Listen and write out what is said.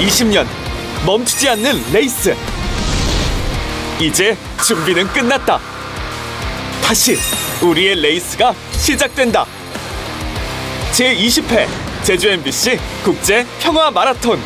20년 멈추지 않는 레이스. 이제 준비는 끝났다. 다시 우리의 레이스가 시작된다. 제20회 제주 MBC 국제 평화 마라톤